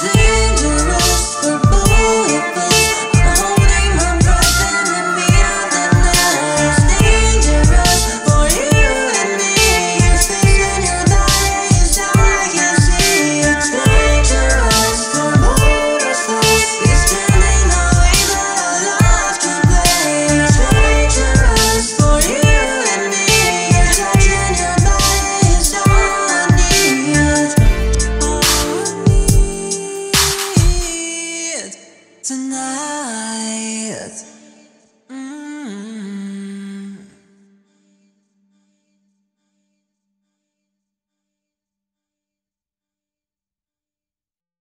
see